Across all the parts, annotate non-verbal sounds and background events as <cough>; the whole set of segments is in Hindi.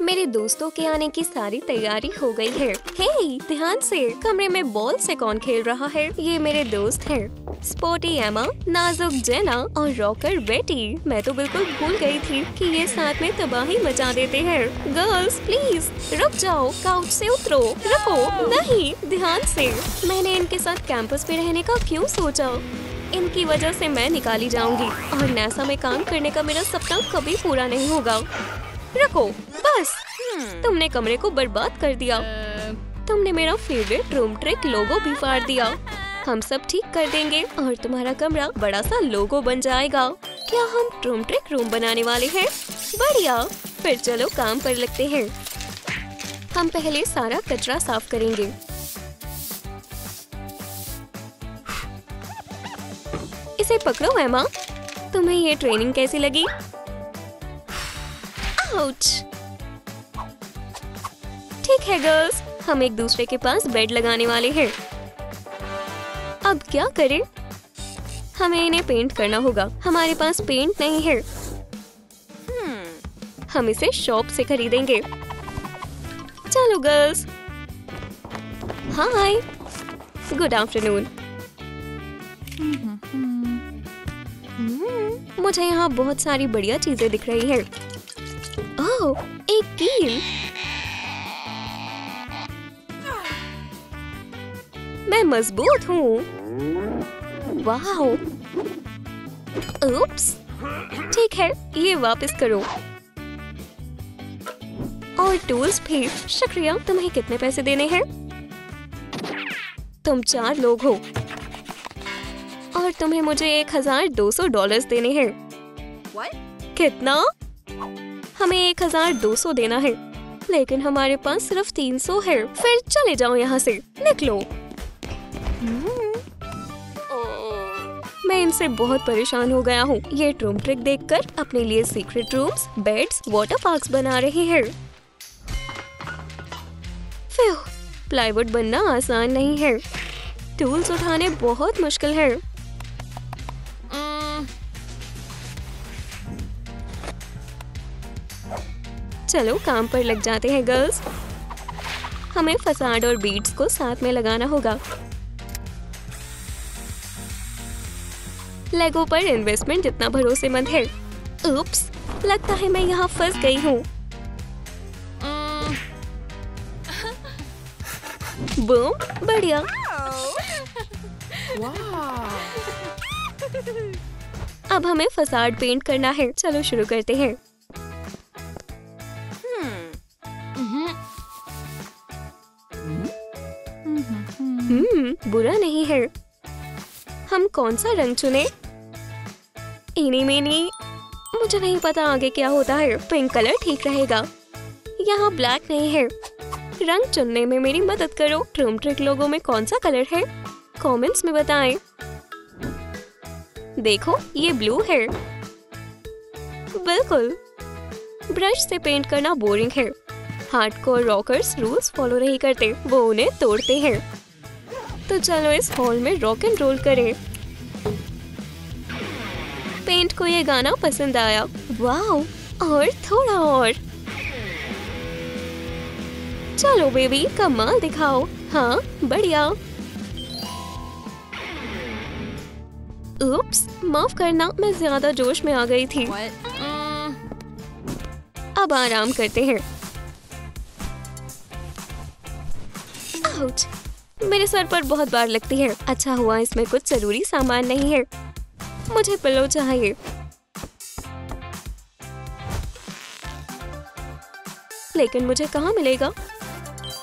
मेरे दोस्तों के आने की सारी तैयारी हो गई है। हे ध्यान से, कमरे में बॉल से कौन खेल रहा है? ये मेरे दोस्त हैं। स्पोर्टी एमा नाजुक जेना और रॉकर बेटी मैं तो बिल्कुल भूल गई थी कि ये साथ में तबाही मचा देते हैं। गर्ल्स प्लीज़ रुक जाओ काउच से उतरो। रुको, नहीं, ध्यान से। मैंने इनके साथ कैंपस पे रहने का क्यों सोचा? इनकी वजह से मैं निकाली जाऊँगी। और नासा में काम करने का मेरा सपना कभी पूरा नहीं होगा। रखो, बस। तुमने कमरे को बर्बाद कर दिया। तुमने मेरा फेवरेट रूम ट्रिक लोगो भी फाड़ दिया। हम सब ठीक कर देंगे और तुम्हारा कमरा बड़ा सा लोगो बन जाएगा। क्या हम रूम ट्रिक रूम बनाने वाले हैं? बढ़िया। फिर चलो काम पर लगते हैं। हम पहले सारा कचरा साफ़ करेंगे। इसे पकड़ो, एमा। तुम्हें ये ट्रेनिंग कैसी लगी? आउच ठीक है गर्ल्स हम एक दूसरे के पास बेड लगाने वाले हैं। अब क्या करें? हमें इन्हें पेंट करना होगा। हमारे पास पेंट नहीं है। हम इसे शॉप से खरीदेंगे। चलो गर्ल्स हाय गुड आफ्टरनून मुझे यहाँ बहुत सारी बढ़िया चीज़ें दिख रही हैं। ओह, एक कील मैं मज़बूत हूँ। वाह उप्स ठीक है ये वापस करो। और टूल्स भी। शुक्रिया तुम्हें कितने पैसे देने हैं? तुम चार लोग हो। और तुम्हें मुझे एक हज़ार दो सौ डॉलर देने हैं। कितना? हमें एक हज़ार दो सौ देना है। लेकिन हमारे पास सिर्फ़ तीन सौ है। फिर चले जाओ यहाँ से। निकलो। मैं इनसे बहुत परेशान हो गया हूँ। ये रूम ट्रिक देखकर अपने लिए secret rooms beds water park बना रहे हैं। प्लाईवुड बनना आसान नहीं है। टूल्स उठाने बहुत मुश्किल है। चलो काम पर लग जाते हैं गर्ल्स हमें फसाड और बीट्स को साथ में लगाना होगा। लेगो पर इन्वेस्टमेंट इतना भरोसेमंद है। उप्स, लगता है मैं यहाँ फंस गई हूँ। बूम बढ़िया। अब हमें फसाड पेंट करना है। चलो शुरू करते हैं। बुरा नहीं है। हम कौन सा रंग चुने? इनी मेनी, मुझे नहीं पता आगे क्या होता है। पिंक कलर ठीक रहेगा। यहाँ ब्लैक नहीं है। रंग चुनने में मेरी मदद करो। ट्रूम ट्रिक लोगों में कौन सा कलर है? कमेंट्स में बताएँ। देखो, ये ब्लू है। बिल्कुल। ब्रश से पेंट करना बोरिंग है। हार्डकोर रॉकर्स रूल्स फॉलो नहीं करते। वो उन्हें तोड़ते हैं। तो चलो इस हॉल में रॉक एंड रोल करें। पेंट को ये गाना पसंद आया। वाह और थोड़ा और। चलो बेबी कमाल दिखाओ। हाँ बढ़िया। उप्स, माफ़ करना मैं ज़्यादा जोश में आ गई थी। अब आराम करते हैं। आउच, मेरे सर पर बहुत बार लगती है। अच्छा हुआ, इसमें कुछ ज़रूरी सामान नहीं है। मुझे पिलो चाहिए। लेकिन मुझे कहाँ मिलेगा?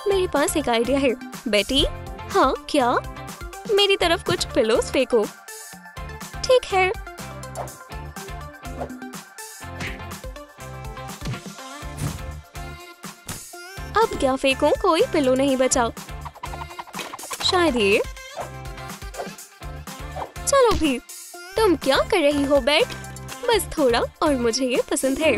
मेरे पास एक आइडिया है। बेटी हाँ क्या? मेरी तरफ़ कुछ पिलोस फेंको। ठीक है। अब क्या फेंकूं? कोई पिलो नहीं बचा। शायद ये। चलो भी तुम क्या कर रही हो बैट बस थोड़ा और मुझे ये पसंद है।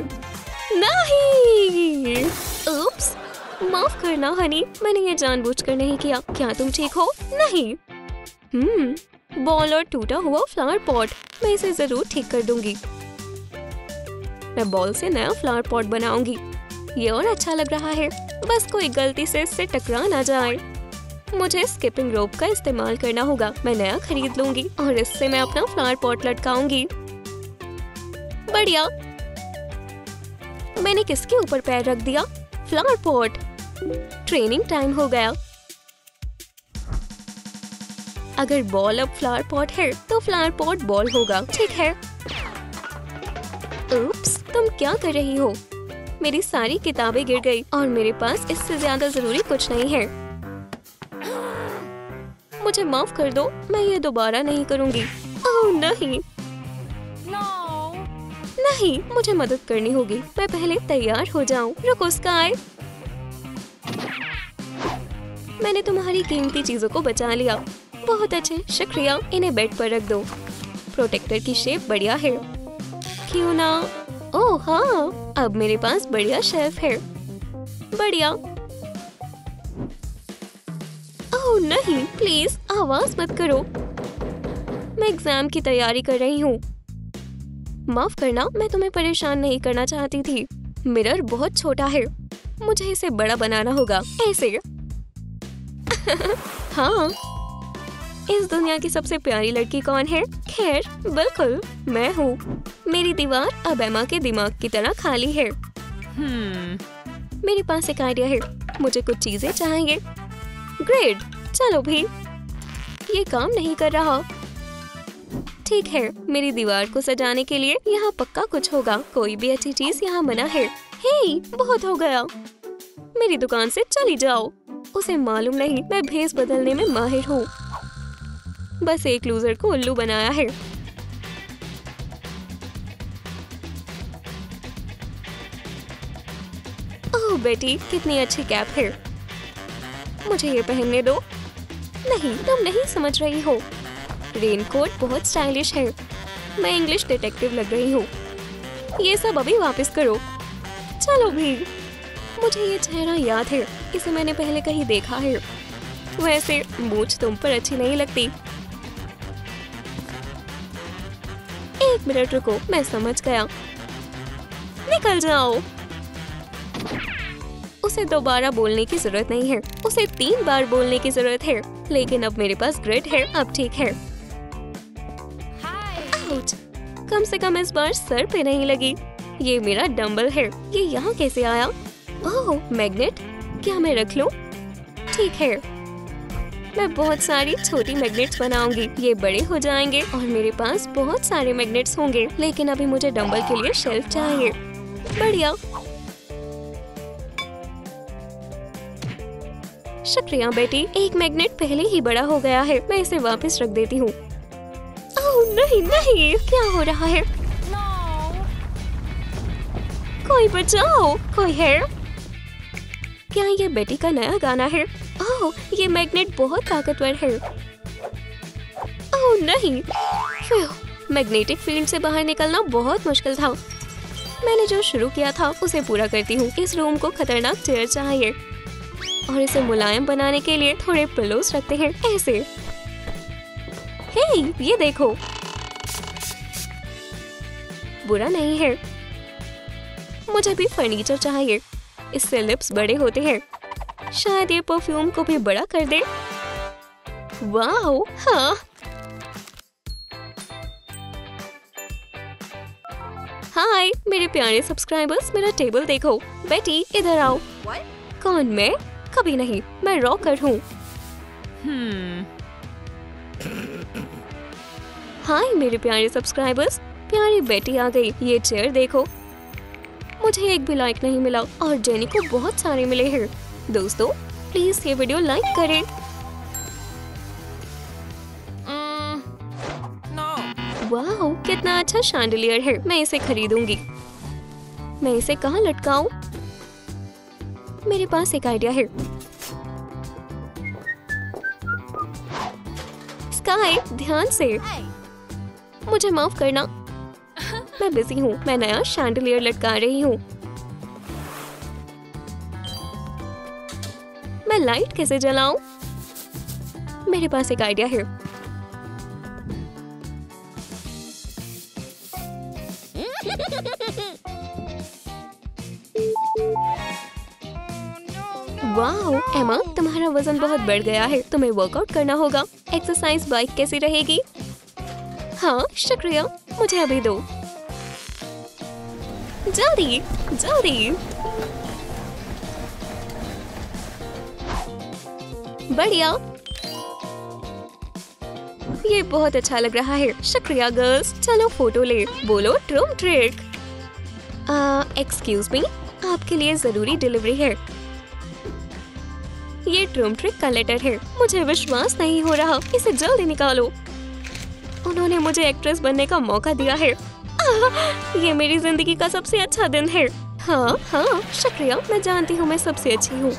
नहीं! उप्स, माफ़ करना हनी मैंने ये जानबूझकर नहीं किया। क्या तुम ठीक हो? नहीं। हम्म बॉल और टूटा हुआ फ्लावर पॉट मैं इसे ज़रूर ठीक कर दूँगी। मैं बॉल से नया फ्लावर पॉट बनाऊँगी। ये और अच्छा लग रहा है। बस कोई गलती से इससे टकरा ना जाए। मुझे स्किपिंग रोप का इस्तेमाल करना होगा। मैं नया खरीद लूँगी और इससे मैं अपना फ्लावर पॉट लटकाऊँगी। बढ़िया। मैंने किसके ऊपर पैर रख दिया? फ्लावर पॉट ट्रेनिंग टाइम हो गया। अगर बॉल अब फ्लावर पॉट है तो फ्लावर पॉट बॉल होगा। ठीक है। उप्स, तुम क्या कर रही हो? मेरी सारी किताबें गिर गई और मेरे पास इससे ज़्यादा ज़रूरी कुछ नहीं है। मुझे माफ़ कर दो मैं ये दोबारा नहीं करूँगी। ओह नहीं। No. नहीं मुझे मदद करनी होगी। मैं पहले तैयार हो जाऊँ। रुको स्काई मैंने तुम्हारी कीमती चीज़ों को बचा लिया। बहुत अच्छे शुक्रिया। इन्हें बेड पर रख दो। प्रोटेक्टर की शेप बढ़िया है। क्यों ना? ओह हाँ। अब मेरे पास बढ़िया शेफ है। बढ़िया। ओह नहीं प्लीज़ आवाज़ मत करो। मैं एग्ज़ाम की तैयारी कर रही हूँ। माफ़ करना मैं तुम्हें परेशान नहीं करना चाहती थी। मिरर बहुत छोटा है। मुझे इसे बड़ा बनाना होगा। ऐसे। <laughs> हाँ। इस दुनिया की सबसे प्यारी लड़की कौन है? खैर बिल्कुल मैं हूँ। मेरी दीवार अब एमा के दिमाग की तरह खाली है। Hmm. मेरे पास एक आइडिया है। मुझे कुछ चीज़ें चाहिए। ग्रेट चलो भी ये काम नहीं कर रहा। ठीक है, मेरी दीवार को सजाने के लिए यहाँ पक्का कुछ होगा। कोई भी अच्छी चीज़ यहाँ मना है। हे, बहुत हो गया। मेरी दुकान से चली जाओ। उसे मालूम नहीं, मैं भेस बदलने में माहिर हूँ। बस एक लूजर को उल्लू बनाया है। ओह, बेटी, कितनी अच्छी कैप है। मुझे ये पहनने दो। नहीं, तुम नहीं समझ रही हो। रेनकोट बहुत स्टाइलिश है। मैं इंग्लिश डिटेक्टिव लग रही हूँ। ये सब अभी वापस करो। चलो भी। मुझे ये चेहरा याद है, इसे मैंने पहले कहीं देखा है। वैसे, मूछ तुम पर अच्छी नहीं लगती। एक मिनट रुको, मैं समझ गया। निकल जाओ। उसे दोबारा बोलने की ज़रूरत नहीं है। उसे तीन बार बोलने की ज़रूरत है लेकिन अब मेरे पास ग्रिड है अब ठीक है. आउच! कम से कम इस बार सर पे नहीं लगी। ये मेरा डंबल है। ये यहाँ कैसे आया? Oh magnet? क्या मैं रख लूँ? ठीक है। मैं बहुत सारी छोटी मैग्नेट्स बनाऊँगी। ये बड़े हो जाएँगे और मेरे पास बहुत सारे मैग्नेट्स होंगे। लेकिन अभी मुझे डंबल के लिए शेल्फ चाहिए। बढ़िया। शुक्रिया बेटी, एक मैग्नेट पहले ही बड़ा हो गया है, मैं इसे वापस रख देती हूँ। नहीं नहीं, क्या हो रहा है. कोई बचाओ, कोई है? क्या ये बेटी का नया गाना है? ओह, ये मैग्नेट बहुत ताकतवर है। ओह, नहीं मैग्नेटिक फ़ील्ड से बाहर निकलना बहुत मुश्किल था। मैंने जो शुरू किया था, उसे पूरा करती हूँ। इस रूम को खतरनाक चेयर चाहिए। और इसे मुलायम बनाने के लिए थोड़े पिलोस रखते हैं ऐसे। हे ये देखो। बुरा नहीं है। मुझे भी फर्नीचर चाहिए। इससे लिप्स बड़े होते हैं। शायद ये परफ्यूम को भी बड़ा कर दे। वाओ हाँ। हाय मेरे प्यारे सब्सक्राइबर्स मेरा टेबल देखो। बेटी इधर आओ। What? कौन मैं? कभी नहीं मैं रॉकर हूँ Hmm. हाय मेरे प्यारे सब्सक्राइबर्स प्यारी बेटी आ गई ये चेयर देखो मुझे एक भी लाइक नहीं मिला और जेनी को बहुत सारे मिले हैं दोस्तों प्लीज़ ये वीडियो लाइक करें. वाह कितना अच्छा शैंडलियर है मैं इसे खरीदूँगी मैं इसे कहाँ लटकाऊं? मेरे पास एक आइडिया है स्काई ध्यान से। मुझे माफ़ करना। <laughs> मैं बिज़ी हूँ। मैं नया शैंडलियर लटका रही हूँ। मैं लाइट कैसे जलाऊ? मेरे पास एक आइडिया है। वाह एमा तुम्हारा वज़न बहुत बढ़ गया है। तुम्हें वर्कआउट करना होगा। एक्सरसाइज बाइक कैसी रहेगी? हाँ शुक्रिया। मुझे अभी दो। जल्दी जल्दी। बढ़िया। ये बहुत अच्छा लग रहा है। शुक्रिया गर्ल्स चलो फ़ोटो ले। बोलो ट्रिक एक्सक्यूज मी आपके लिए ज़रूरी डिलीवरी है। ये ट्रूम ट्रिक का लेटर है। मुझे विश्वास नहीं हो रहा। इसे जल्दी निकालो। उन्होंने मुझे एक्ट्रेस बनने का मौका दिया है। आह, ये मेरी ज़िंदगी का सबसे अच्छा दिन है। हाँ हाँ शुक्रिया। मैं जानती हूँ मैं सबसे अच्छी हूँ।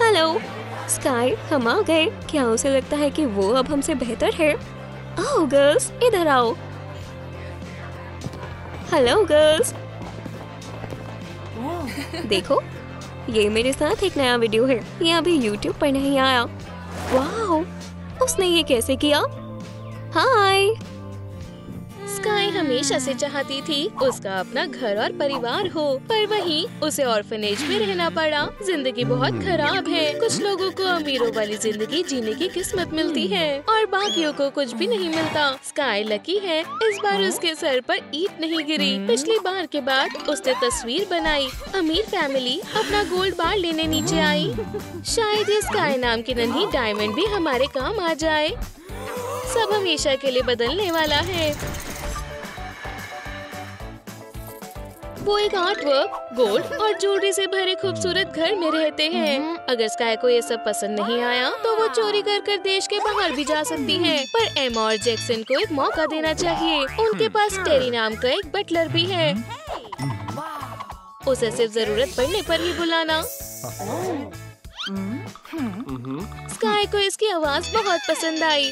हेलो स्काई हम आ गए। क्या उसे लगता है कि वो अब हमसे बेहतर है? ओह गर्ल्स इधर आओ। हेलो गर्ल्स देखो ये मेरे साथ एक नया वीडियो है। ये अभी YouTube पर नहीं आया। वाह उसने ये कैसे किया? हाय स्काई हमेशा से चाहती थी। उसका अपना घर और परिवार हो, पर वहीं उसे ऑर्फनेज में रहना पड़ा। ज़िंदगी बहुत खराब है। कुछ लोगों को अमीरों वाली ज़िंदगी जीने की किस्मत मिलती है, और बाकियों को कुछ भी नहीं मिलता। स्काई लकी है। इस बार उसके सर पर ईट नहीं गिरी। पिछली बार के बाद उसने तस्वीर बनाई। अमीर फैमिली अपना गोल्ड बार लेने नीचे आई। शायद ये स्काई नाम की नन्ही डायमंड भी हमारे काम आ जाए। सब हमेशा के लिए बदलने वाला है। वो एक आर्ट वर्क गोल्ड और ज्वेलरी से भरे खूबसूरत घर में रहते हैं। अगर स्काई को ये सब पसंद नहीं आया तो वो चोरी कर कर देश के बाहर भी जा सकती है। पर एमा और जैक्सन को एक मौका देना चाहिए। उनके पास टेरी नाम का एक बटलर भी है। उसे सिर्फ़ ज़रूरत पड़ने पर ही बुलाना। स्काई को इसकी आवाज़ बहुत पसंद आई।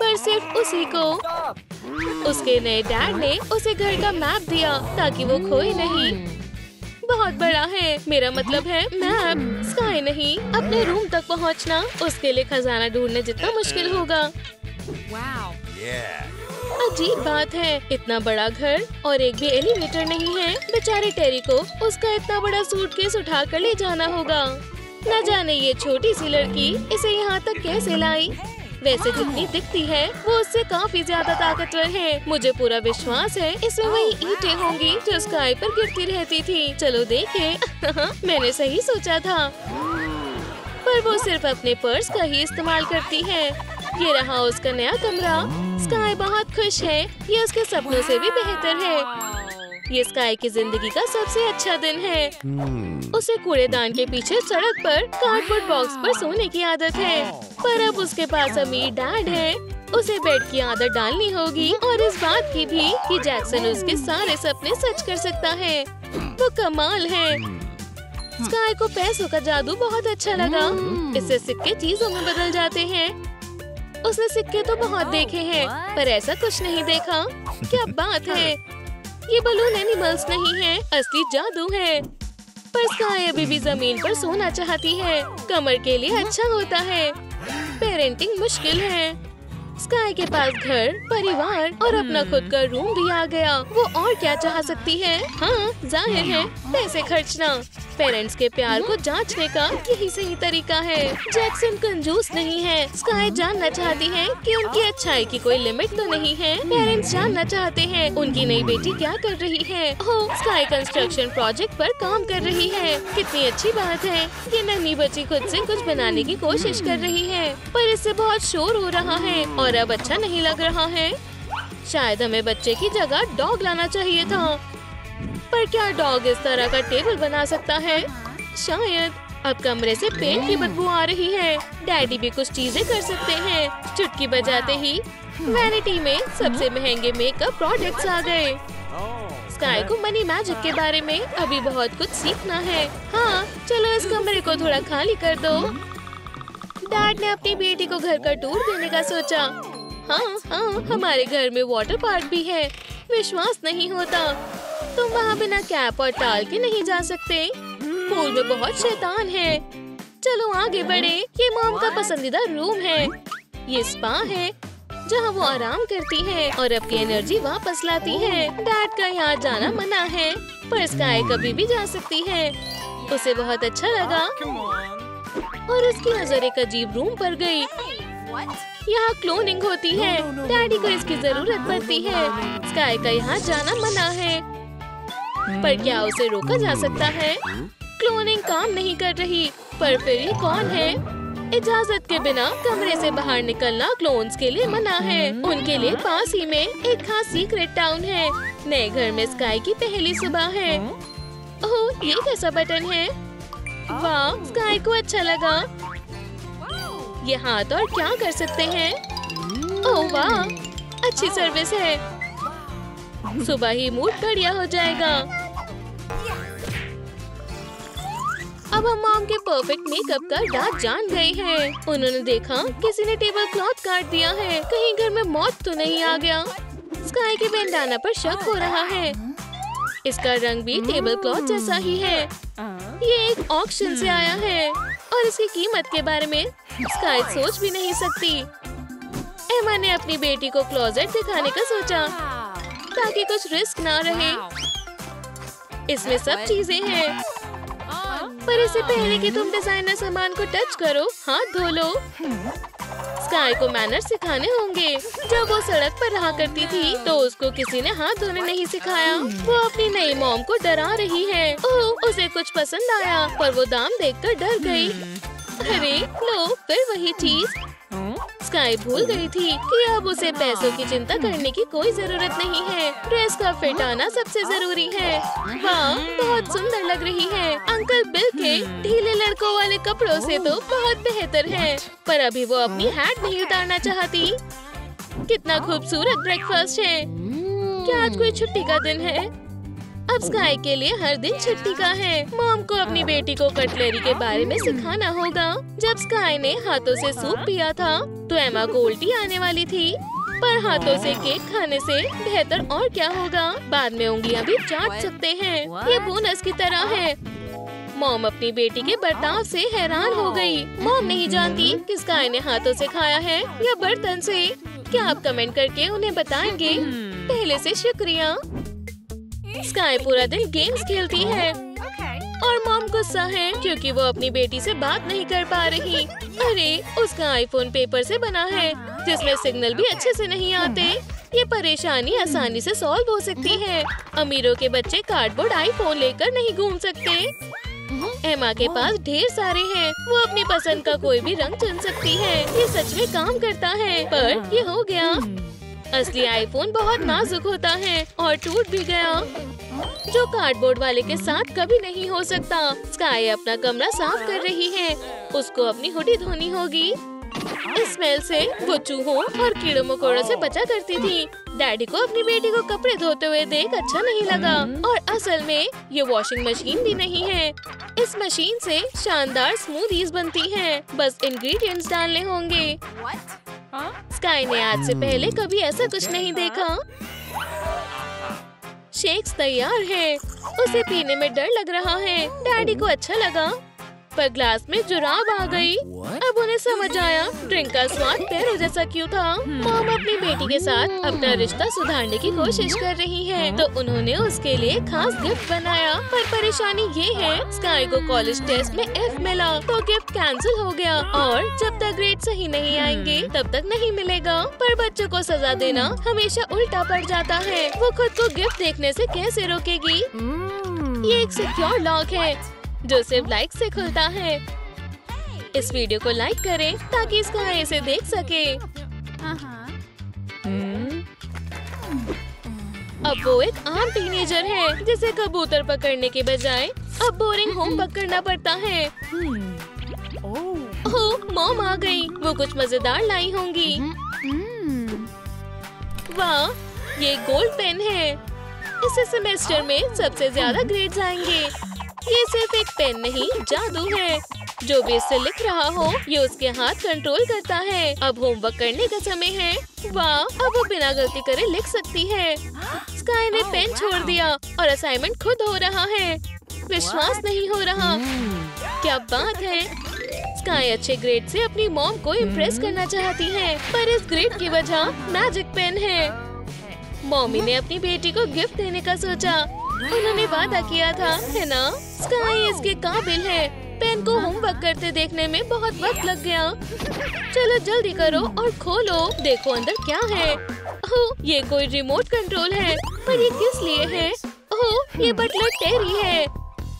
पर सिर्फ़ उसी को। उसके नए डैड ने उसे घर का मैप दिया ताकि वो खोए नहीं। बहुत बड़ा है। मेरा मतलब है मैप। स्काई नहीं। अपने रूम तक पहुँचना। उसके लिए खजाना ढूँढने जितना मुश्किल होगा। अजीब बात है। इतना बड़ा घर और एक भी एलिवेटर नहीं है। बेचारे टेरी को उसका इतना बड़ा सूटकेस उठा कर ले जाना होगा। न जाने ये छोटी सी लड़की इसे यहाँ तक कैसे लाई। वैसे जितनी दिखती है, वो उससे काफ़ी ज़्यादा ताकतवर है। मुझे पूरा विश्वास है, इसमें वही ईटे होंगी जो स्काई पर गिरती रहती थी। चलो देखे। <laughs> मैंने सही सोचा था। पर वो सिर्फ़ अपने पर्स का ही इस्तेमाल करती है। ये रहा उसका नया कमरा। स्काई बहुत खुश है। ये उसके सपनों से भी बेहतर है। ये स्काई की ज़िंदगी का सबसे अच्छा दिन है। उसे कूड़ेदान के पीछे सड़क पर कार्डबोर्ड बॉक्स पर सोने की आदत है। पर अब उसके पास अमीर डैड है। उसे बेड की आदत डालनी होगी और इस बात की भी कि जैक्सन उसके सारे सपने सच कर सकता है। वो कमाल है। स्काई को पैसों का जादू बहुत अच्छा लगा। इससे सिक्के चीज़ों में बदल जाते हैं। उसने सिक्के तो बहुत देखे हैं पर ऐसा कुछ नहीं देखा। क्या बात है। ये बलून एनिमल्स नहीं है, असली जादू है। पर स्काई अभी भी ज़मीन पर सोना चाहती है। कमर के लिए अच्छा होता है। पेरेंटिंग मुश्किल है। स्काई के पास घर, परिवार और अपना खुद का रूम भी आ गया। वो और क्या चाह सकती है? हाँ ज़ाहिर है, पैसे खर्चना। पेरेंट्स के प्यार को जांचने का यही सही तरीका है। जैक्सन कंजूस नहीं है। स्काई जानना चाहती है कि उनकी अच्छाई की कोई लिमिट तो नहीं है। पेरेंट्स जानना चाहते हैं, उनकी नई बेटी क्या कर रही है? हो, स्काई कंस्ट्रक्शन प्रोजेक्ट पर काम कर रही है। कितनी अच्छी बात है ये नन्ही बच्ची खुद से कुछ बनाने की कोशिश कर रही है। पर इससे बहुत शोर हो रहा है और अब अच्छा नहीं लग रहा है। शायद हमें बच्चे की जगह डॉग लाना चाहिए था। पर क्या डॉग इस तरह का टेबल बना सकता है? शायद अब कमरे से पेंट की बदबू आ रही है। डैडी भी कुछ चीज़ें कर सकते हैं। चुटकी बजाते ही वैनिटी में सबसे महँगे मेकअप प्रोडक्ट्स आ गए। स्काई को मनी मैजिक के बारे में अभी बहुत कुछ सीखना है। हाँ चलो इस कमरे को थोड़ा खाली कर दो। डैड ने अपनी बेटी को घर का टूर देने का सोचा। हाँ हाँ हमारे घर में वाटर पार्क भी है। विश्वास नहीं होता। तुम वहाँ बिना कैप और टाल के नहीं जा सकते। पूल में बहुत शैतान है। चलो आगे बढ़े। ये मॉम का पसंदीदा रूम है। ये स्पा है, जहाँ वो आराम करती है और अपनी एनर्जी वापस लाती है। डैड का यहाँ जाना मना है, पर स्काई कभी भी जा सकती है। उसे बहुत अच्छा लगा। और उसकी नज़र एक अजीब रूम पर गई। यहाँ क्लोनिंग होती है। डैडी को इसकी ज़रूरत पड़ती है। स्काई का यहाँ जाना मना है। पर क्या उसे रोका जा सकता है? क्लोनिंग काम नहीं कर रही। पर फिर ये कौन है? इजाज़त के बिना कमरे से बाहर निकलना क्लोन्स के लिए मना है। उनके लिए पास ही में एक खास सीक्रेट टाउन है। नए घर में स्काई की पहली सुबह है। ओह ये कैसा बटन है? वाह स्काई को अच्छा लगा। ये हाथ और क्या कर सकते हैं? ओह वाह अच्छी सर्विस है। सुबह ही मूड बढ़िया हो जाएगा। अब हम मॉम के परफेक्ट मेकअप का डाक जान गए हैं। उन्होंने देखा किसी ने टेबल क्लॉथ काट दिया है। कहीं घर में मौत तो नहीं आ गया। स्काई के बैंडाना पर शक हो रहा है। इसका रंग भी टेबल क्लॉथ जैसा ही। है। ये एक ऑक्शन से आया है और इसकी कीमत के बारे में स्काई सोच भी नहीं सकती। एमा ने अपनी बेटी को क्लोजेट दिखाने का सोचा ताकि कुछ रिस्क ना रहे। इसमें सब चीज़ें हैं। पर इससे पहले कि तुम डिज़ाइनर सामान को टच करो हाथ धो लो। स्काई को मैनर सिखाने होंगे। जब वो सड़क पर रहा करती थी तो उसको किसी ने हाथ धोने नहीं सिखाया। वो अपनी नई मोम को डरा रही है। ओह, उसे कुछ पसंद आया, पर वो दाम देखकर डर गई। अरे, लो, फिर वही चीज़। स्काई भूल गई थी कि अब उसे पैसों की चिंता करने की कोई ज़रूरत नहीं है। ड्रेस का फिट आना सबसे ज़रूरी है। हाँ बहुत सुंदर लग रही है। अंकल बिल के ढीले लड़कों वाले कपड़ों से तो बहुत बेहतर है। पर अभी वो अपनी हैट नहीं उतारना चाहती। कितना खूबसूरत ब्रेकफास्ट है। क्या आज कोई छुट्टी का दिन है? अब स्काई के लिए हर दिन छुट्टी का है। मॉम को अपनी बेटी को कटलरी के बारे में सिखाना होगा। जब स्काई ने हाथों से सूप पिया था तो एमा को उल्टी आने वाली थी। पर हाथों से केक खाने से बेहतर और क्या होगा? बाद में उंगलियाँ भी चाट सकते हैं। ये बोनस की तरह है। मॉम अपनी बेटी के बर्ताव से हैरान हो गई। मॉम नहीं जानती कि स्काई ने हाथों से खाया है या बर्तन से। क्या आप कमेंट करके उन्हें बताएँगे? पहले से शुक्रिया। स्काई पूरा दिन गेम्स खेलती है। और मॉम गुस्सा है क्योंकि वो अपनी बेटी से बात नहीं कर पा रही। अरे उसका आईफोन पेपर से बना है जिसमें सिग्नल भी अच्छे से नहीं आते। ये परेशानी आसानी से सॉल्व हो सकती है। अमीरों के बच्चे कार्डबोर्ड आईफोन लेकर नहीं घूम सकते। एमा के पास ढेर सारे हैं। वो अपनी पसंद का कोई भी रंग चुन सकती है। ये सच में काम करता है। पर ये हो गया। असली आईफोन बहुत नाजुक होता है और टूट भी गया, जो कार्डबोर्ड वाले के साथ कभी नहीं हो सकता। स्काई अपना कमरा साफ़ कर रही है, उसको अपनी हुडी धोनी होगी। स्मेल से वो चूहों और कीड़ों मकोड़ों से बचा करती थी। डैडी को अपनी बेटी को कपड़े धोते हुए देख अच्छा नहीं लगा, और असल में ये वॉशिंग मशीन भी नहीं है। इस मशीन से शानदार स्मूदीज बनती हैं। बस इंग्रेडिएंट्स डालने होंगे। स्काई ने आज से पहले कभी ऐसा कुछ नहीं देखा। शेक्स तैयार है। उसे पीने में डर लग रहा है। डैडी को अच्छा लगा। पर ग्लास में जुराब आ गई। अब उन्हें समझ आया ड्रिंक का स्वाद पैरों जैसा क्यों था। मॉम अपनी बेटी के साथ अपना रिश्ता सुधारने की कोशिश कर रही है। तो उन्होंने उसके लिए खास गिफ्ट बनाया। पर परेशानी ये है स्काई को कॉलेज टेस्ट में एफ़ मिला तो गिफ्ट कैंसिल हो गया। और जब तक ग्रेड सही नहीं आएँगे तब तक नहीं मिलेगा। पर बच्चों को सजा देना हमेशा उल्टा पड़ जाता है। वो खुद को गिफ्ट देखने से कैसे रोकेगी? ये एक सिक्योर लॉक है। जो सिर्फ़ लाइक से खुलता है। इस वीडियो को लाइक करें ताकि इसका इसे देख सके। अब वो एक आम टीनेजर है जिसे कबूतर पकड़ने के बजाय अब बोरिंग होमवर्क करना पड़ता है। ओह। मॉम आ गई। वो कुछ मज़ेदार लाई होंगी। वाह ये गोल्ड पेन है। इसे सेमेस्टर में सबसे ज़्यादा ग्रेड्स आएँगे ये सिर्फ़ एक पेन नहीं जादू है। जो भी इससे लिख रहा हो ये उसके हाथ कंट्रोल करता है। अब होमवर्क करने का समय है। वाह अब वो बिना गलती करे लिख सकती है। स्काई ने पेन छोड़ दिया और असाइनमेंट खुद हो रहा है। विश्वास नहीं हो रहा। क्या बात है। स्काई अच्छे ग्रेड से अपनी मॉम को इम्प्रेस करना चाहती है पर इस ग्रेड की वजह मैजिक पेन है। मॉमी ने अपनी बेटी को गिफ्ट देने का सोचा। उन्होंने वादा किया था, है ना? स्काई इसके काबिल है? पेन को होमवर्क करते देखने में बहुत वक्त लग गया। चलो जल्दी करो और खोलो, देखो अंदर क्या है। ओह, ये कोई रिमोट कंट्रोल है, पर ये किस लिए है? ओह, ये बटलर टेरी है।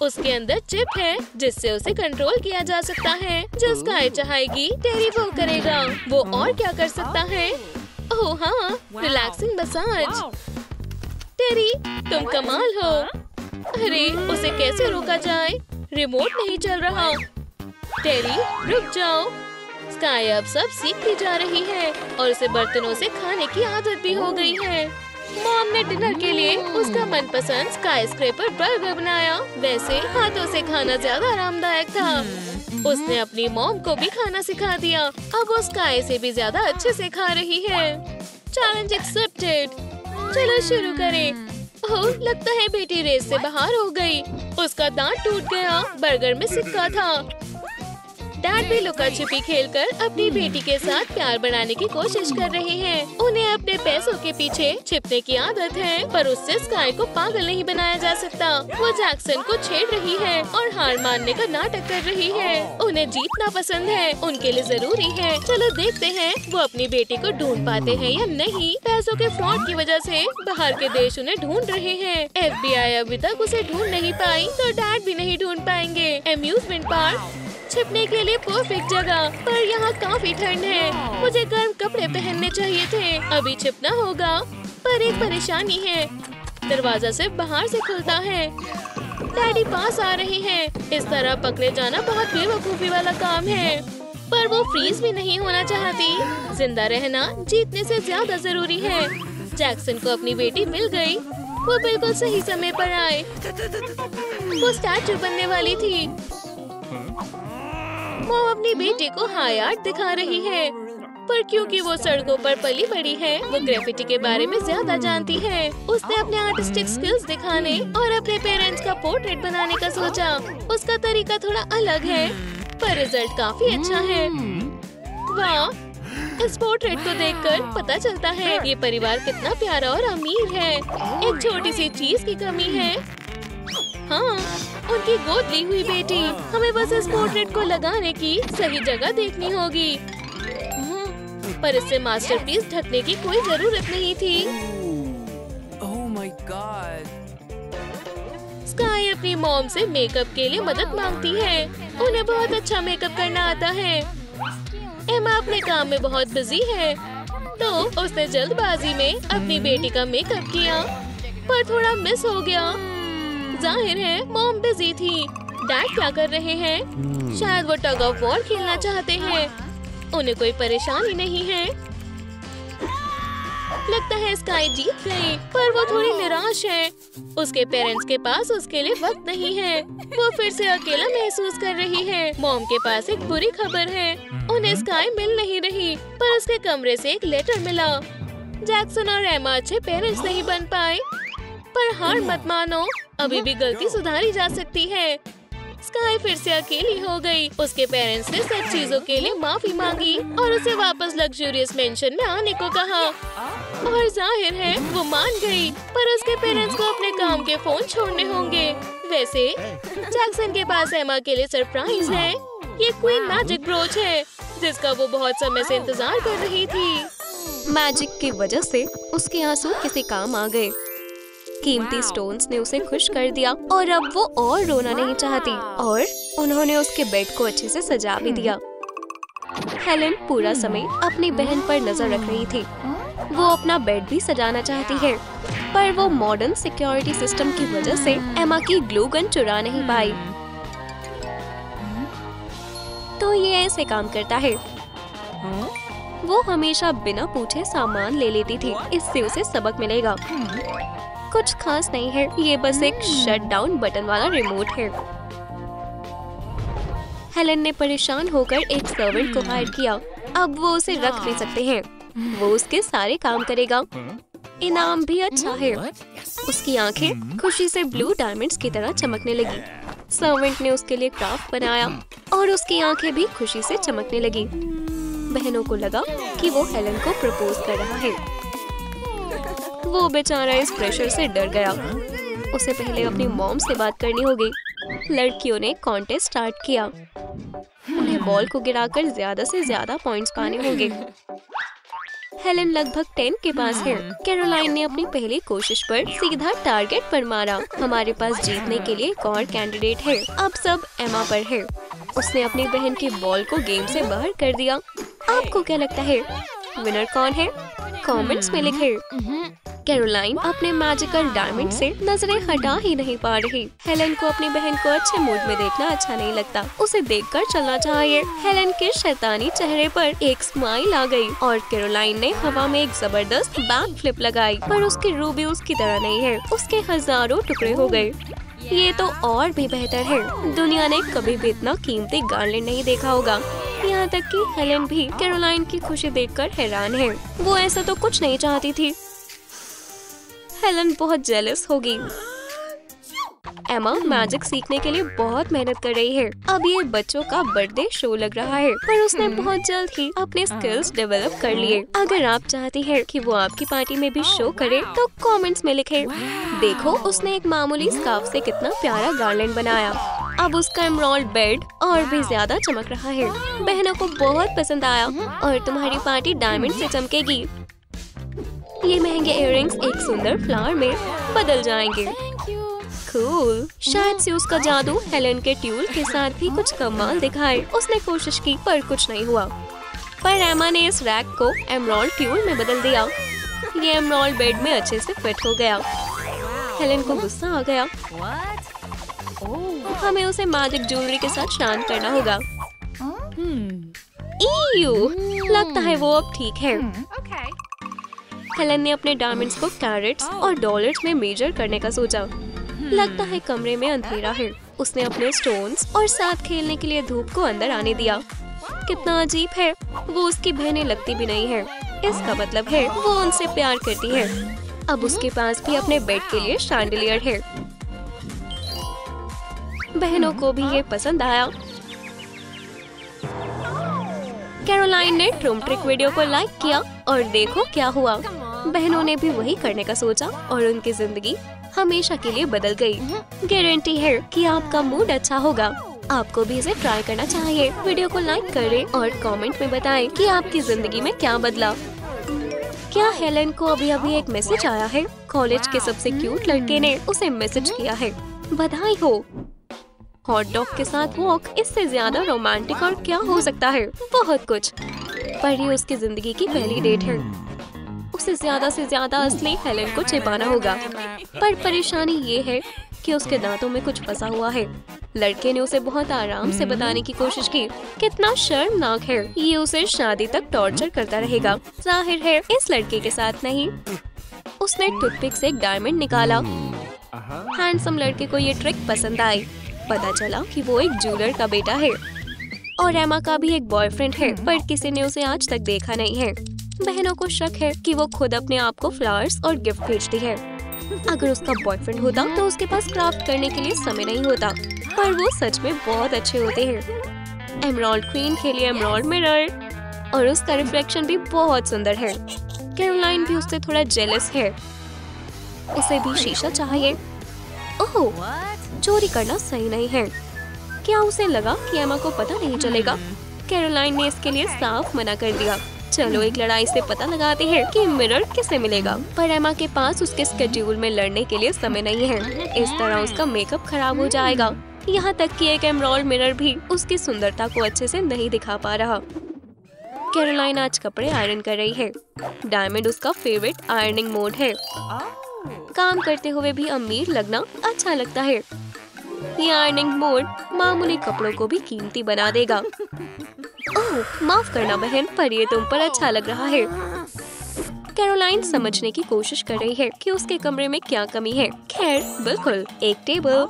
उसके अंदर चिप है, जिससे उसे कंट्रोल किया जा सकता है। जो स्काई चाहेगी टेरी वो करेगा। वो और क्या कर सकता है? ओह हाँ रिलैक्सिंग मसाज टेरी तुम कमाल हो। अरे, उसे कैसे रोका जाए? रिमोट नहीं चल रहा। टेरी रुक जाओ। स्काई अब सब सीखती जा रही है और उसे बर्तनों से खाने की आदत भी हो गई है। मॉम ने डिनर के लिए उसका मनपसंद स्काई स्क्रेपर बर्गर बनाया। वैसे हाथों से खाना ज़्यादा आरामदायक था। उसने अपनी मॉम को भी खाना सिखा दिया। अब वो स्काई से भी ज़्यादा अच्छे से खा रही है। चैलेंज एक्सेप्टेड चलो शुरू करें। ओह लगता है बेटी रेस से बाहर हो गई। उसका दांत टूट गया। बर्गर में सिक्का था। डैड भी लुका छिपी खेलकर अपनी बेटी के साथ प्यार बनाने की कोशिश कर रहे हैं। उन्हें अपने पैसों के पीछे छिपने की आदत है, पर उससे स्काई को पागल नहीं बनाया जा सकता। वो जैक्सन को छेड़ रही है और हार मानने का नाटक कर रही है। उन्हें जीतना पसंद है, उनके लिए ज़रूरी है। चलो देखते हैं, वो अपनी बेटी को ढूंढ पाते हैं या नहीं। पैसों के फ्रॉड की वजह से बाहर के देश उन्हें ढूंढ रहे हैं। एफ़ अभी तक उसे ढूंढ नहीं पाई तो डैड भी नहीं ढूंढ पाएँगे। एम्यूजमेंट पार्क छिपने के लिए परफेक्ट जगह, पर यहाँ काफ़ी ठंड है। मुझे गर्म कपड़े पहनने चाहिए थे। अभी छिपना होगा, पर एक परेशानी है। दरवाज़ा सिर्फ़ बाहर से खुलता है। डैडी पास आ रहे हैं। इस तरह पकड़े जाना बहुत बेवकूफ़ी वाला काम है। पर वो फ्रीज भी नहीं होना चाहती। ज़िंदा रहना जीतने से ज़्यादा ज़रूरी है। जैक्सन को अपनी बेटी मिल गई। वो बिल्कुल सही समय पर आए। वो स्टैचू बनने वाली थी। मॉम अपनी बेटी को हाई आर्ट दिखा रही है। पर क्योंकि वो सड़कों पर पली बड़ी है, वो ग्रेफिटी के बारे में ज़्यादा जानती है। उसने अपने आर्टिस्टिक स्किल्स दिखाने और अपने पेरेंट्स का पोर्ट्रेट बनाने का सोचा। उसका तरीका थोड़ा अलग है, पर रिज़ल्ट काफ़ी अच्छा है। वाह, इस पोर्ट्रेट को देखकर पता चलता है ये परिवार कितना प्यारा और अमीर है। एक छोटी सी चीज़ की कमी है। हाँ। उनकी गोद ली हुई बेटी। हमें बस इस पोर्ट्रेट को लगाने की सही जगह देखनी होगी। पर इससे मास्टरपीस ढकने की कोई ज़रूरत नहीं थी। Oh. स्काई अपनी मॉम से मेकअप के लिए मदद मांगती है। उन्हें बहुत अच्छा मेकअप करना आता है। एमा अपने काम में बहुत बिज़ी है। तो उसने जल्दबाजी में अपनी बेटी का मेकअप किया। पर थोड़ा मिस हो गया। ज़ाहिर है मॉम बिज़ी थी। डैड क्या कर रहे हैं? शायद वो टग ऑफ़ वॉर खेलना चाहते हैं। उन्हें कोई परेशानी नहीं है। लगता है स्काई जीत गई पर वो थोड़ी निराश है। उसके पेरेंट्स के पास उसके लिए वक्त नहीं है। वो फिर से अकेला महसूस कर रही है। मॉम के पास एक बुरी खबर है। उन्हें स्काई मिल नहीं रही पर उसके कमरे से एक लेटर मिला। जैक्सन और एमा अच्छे पेरेंट्स नहीं बन पाए। पर हार मत मानो। अभी भी गलती सुधारी जा सकती है। स्काई फिर से अकेली हो गई। उसके पेरेंट्स ने सब चीज़ों के लिए माफ़ी मांगी और उसे वापस लग्जूरियस मेंशन में आने को कहा। और ज़ाहिर है वो मान गई पर उसके पेरेंट्स को अपने काम के फ़ोन छोड़ने होंगे। वैसे जैक्सन के पास एमा के लिए सरप्राइज़ है। ये क्वीन मैजिक ब्रोच है जिसका वो बहुत समय से इंतज़ार कर रही थी। मैजिक की वजह से उसके आँसू किसी काम आ गए। कीमती स्टोन्स ने उसे खुश कर दिया और अब वो और रोना नहीं चाहती और उन्होंने उसके बेड को अच्छे से सजा भी दिया। हेलेन पूरा समय अपनी बहन पर नज़र रख रही थी। वो अपना बेड भी सजाना चाहती है पर वो मॉडर्न सिक्योरिटी सिस्टम की वजह से एमा की ग्लू गन चुरा नहीं पाई। तो ये ऐसे काम करता है। वो हमेशा बिना पूछे सामान ले लेती थी इससे उसे सबक मिलेगा। कुछ खास नहीं है। ये बस एक शट डाउन बटन वाला रिमोट है। हेलेन ने परेशान होकर एक सर्वेंट को हायर किया। अब वो उसे रख भी सकते हैं। वो उसके सारे काम करेगा। इनाम भी अच्छा है। उसकी आँखें खुशी से ब्लू डायमंड्स की तरह चमकने लगी। सर्वेंट ने उसके लिए क्राफ्ट बनाया। और उसकी आँखें भी खुशी से चमकने लगी। बहनों को लगा कि वो हेलन को प्रपोज कर रहा है। वो बेचारा इस प्रेशर से डर गया। उसे पहले अपनी मॉम से बात करनी होगी लड़कियों ने कॉन्टेस्ट स्टार्ट किया। उन्हें बॉल को गिराकर ज़्यादा से ज़्यादा पॉइंट्स पाने होंगे। हेलन लगभग टेन के पास है। कैरोलाइन ने अपनी पहली कोशिश पर सीधा टारगेट पर मारा। हमारे पास जीतने के लिए एक और कैंडिडेट है। अब सब एमा पर है। उसने अपनी बहन की बॉल को गेम से बाहर कर दिया। आपको क्या लगता है? विनर कौन है? कमेंट्स में लिखे। कैरोलाइन अपने मैजिकल डायमंड से नज़रें हटा ही नहीं पा रही। हेलन को अपनी बहन को अच्छे मूड में देखना अच्छा नहीं लगता। उसे देखकर चलना चाहिए। हेलन के शैतानी चेहरे पर एक स्माइल आ गई और कैरोलाइन ने हवा में एक ज़बरदस्त बैक फ्लिप लगाई। पर उसकी रूबी उसकी तरह नहीं है। उसके हज़ारों टुकड़े हो गए। ये तो और भी बेहतर है। दुनिया ने कभी भी इतना कीमती गार्लेंड नहीं देखा होगा। यहाँ तक कि हेलन भी कैरोलाइन की खुशी देखकर हैरान है। वो ऐसा तो कुछ नहीं चाहती थी। हेलन बहुत जेलस होगी एमा मैजिक सीखने के लिए बहुत मेहनत कर रही है। अब ये बच्चों का बर्थडे शो लग रहा है पर उसने बहुत जल्द ही अपने स्किल्स डेवलप कर लिए। अगर आप चाहती हैं कि वो आपकी पार्टी में भी शो करे तो कमेंट्स में लिखे। देखो उसने एक मामूली स्कार्फ से कितना प्यारा गार्लैंड बनाया। अब उसका एमरॉल्ड बेड और भी ज़्यादा चमक रहा है। बहनों को बहुत पसंद आया और तुम्हारी पार्टी डायमंड से चमकेगी। ये महँगे इयररिंग्स एक सुंदर फ्लावर में बदल जाएँगे। कूल शायद से उसका जादू हेलन के ट्यूल के साथ भी कुछ कमाल दिखाए। उसने कोशिश की पर कुछ नहीं हुआ। पर एमा ने इस रैक को एमरॉल्ड ट्यूल में बदल दिया। ये एमरॉल बेड में अच्छे से फिट हो गया। हेलन को गुस्सा आ गया। हमें उसे मैजिक ज्वेलरी के साथ शांत करना होगा। लगता है वो अब ठीक है। हेलन ने अपने डायमंड्स को कैरेट्स और डॉलर्स में मेजर करने का सोचा। लगता है कमरे में अंधेरा है। उसने अपने स्टोन्स और साथ खेलने के लिए धूप को अंदर आने दिया। कितना अजीब है। वो उसकी बहनें लगती भी नहीं है। इसका मतलब है वो उनसे प्यार करती है। अब उसके पास भी अपने बेड के लिए शांडिलियर है। बहनों को भी ये पसंद आया। कैरोलाइन ने ट्रूम ट्रिक वीडियो को लाइक किया और देखो क्या हुआ। बहनों ने भी वही करने का सोचा और उनकी ज़िंदगी हमेशा के लिए बदल गई। गारंटी है कि आपका मूड अच्छा होगा। आपको भी इसे ट्राई करना चाहिए। वीडियो को लाइक करें और कमेंट में बताएँ कि आपकी ज़िंदगी में क्या बदला क्या हेलन को अभी अभी एक मैसेज आया है? कॉलेज के सबसे क्यूट लड़के ने उसे मैसेज किया है। बधाई हो। हॉट डॉग के साथ वॉक इससे ज़्यादा रोमांटिक और क्या हो सकता है? बहुत कुछ। पर ये उसकी ज़िंदगी की पहली डेट है। उसे ज़्यादा से ज़्यादा असली हेलन को छिपाना होगा। पर परेशानी ये है कि उसके दांतों में कुछ फंसा हुआ है। लड़के ने उसे बहुत आराम से बताने की कोशिश की, कितना शर्मनाक है। ये उसे शादी तक टॉर्चर करता रहेगा। ज़ाहिर है, इस लड़के के साथ नहीं। उसने टूथपिक से डायमंड निकाला। हैंडसम लड़के को ये ट्रिक पसंद आई। पता चला कि वो एक ज्वेलर का बेटा है। और एमा का भी एक बॉयफ्रेंड है, पर किसी ने उसे आज तक देखा नहीं है। बहनों को शक है कि वो खुद अपने आप को फ्लावर्स और गिफ्ट भेजती है। अगर उसका बॉयफ्रेंड होता तो उसके पास क्राफ्ट करने के लिए समय नहीं होता। पर वो सच में बहुत अच्छे होते हैं। एमरॉल्ड क्वीन के लिए एमरॉल्ड मिरर और उसका रिफ्लेक्शन भी बहुत सुंदर है। कैरोलाइन भी उससे थोड़ा जेलस है। उसे भी शीशा चाहिए। ओह चोरी करना सही नहीं है। क्या उसे लगा कि एमा को पता नहीं चलेगा? कैरोलाइन ने इसके लिए साफ़ मना कर दिया। चलो एक लड़ाई से पता लगाते हैं कि मिरर किसे मिलेगा। पर एमा के पास उसके स्केड्यूल में लड़ने के लिए समय नहीं है। इस तरह उसका मेकअप खराब हो जाएगा। यहाँ तक कि एक एमरॉल मिरर भी उसकी सुंदरता को अच्छे से नहीं दिखा पा रहा। कैरोलाइन आज कपड़े आयरन कर रही है। डायमंड उसका फेवरेट आयरनिंग मोड है। काम करते हुए भी अमीर लगना अच्छा लगता है। ये आयरनिंग मोड मामूली कपड़ों को भी कीमती बना देगा। ओह माफ़ करना बहन पर ये तुम पर अच्छा लग रहा है। कैरोलाइन समझने की कोशिश कर रही है कि उसके कमरे में क्या कमी है। खैर बिल्कुल एक टेबल।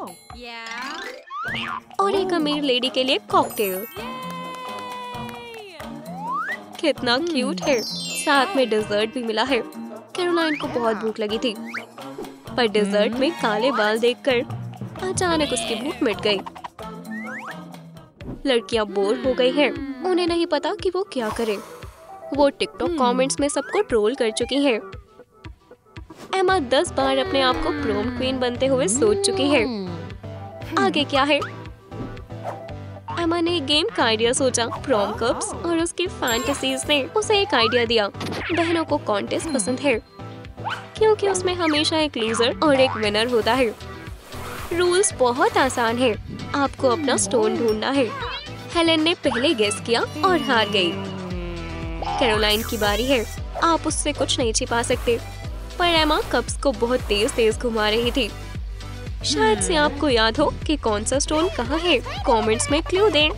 और एक अमीर लेडी के लिए कॉकटेल। कितना क्यूट है। साथ में डेजर्ट भी मिला है। कैरोलाइन को बहुत भूख लगी थी। पर डेजर्ट में काले बाल देखकर अचानक उसकी भूख मिट गई। लड़कियाँ बोर हो गई हैं। उन्हें नहीं पता कि वो क्या करें। वो टिकटॉक कमेंट्स में सबको ट्रोल कर चुकी हैं। एमा दस बार अपने आप को प्रोम क्वीन बनते हुए सोच चुकी है। आगे क्या है? एमा ने एक गेम का आइडिया सोचा प्रोम कप्स और उसकी फैंटेसीज ने उसे एक आइडिया दिया। बहनों को कॉन्टेस्ट पसंद है क्योंकि उसमें हमेशा एक लूजर और एक विनर होता है। रूल्स बहुत आसान है। आपको अपना स्टोन ढूंढना है। हेलेन ने पहले गेस किया और हार गई। कैरोलाइन की बारी है। आप उससे कुछ नहीं छिपा सकते। पर एमा कप्स को बहुत तेज तेज घुमा रही थी। शायद से आपको याद हो कि कौन सा स्टोन कहाँ है? कमेंट्स में क्लू दें।